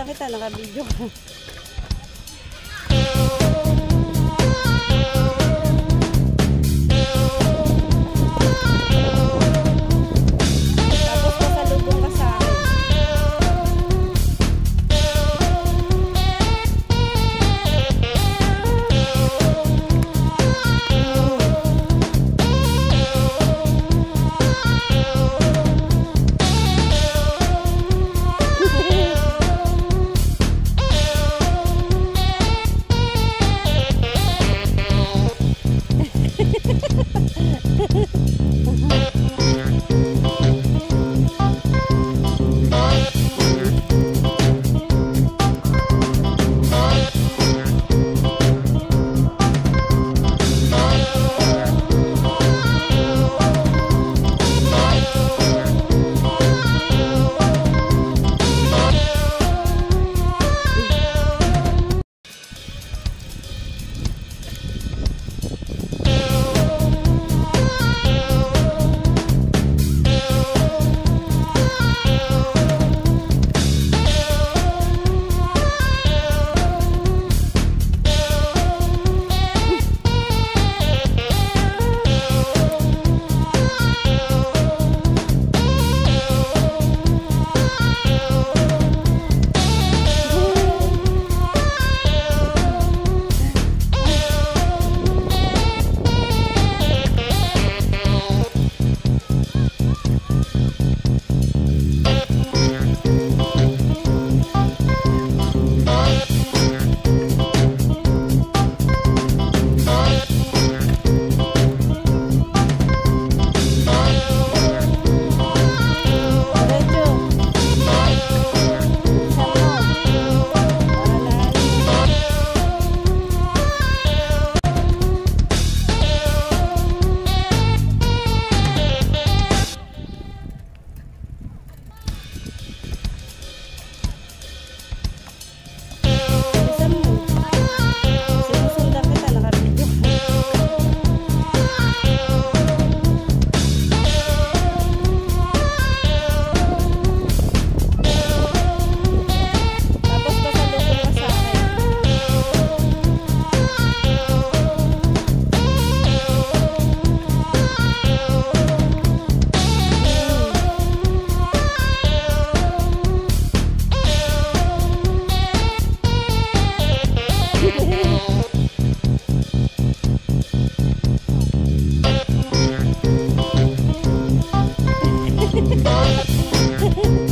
Sinusundan kita, naka-video oh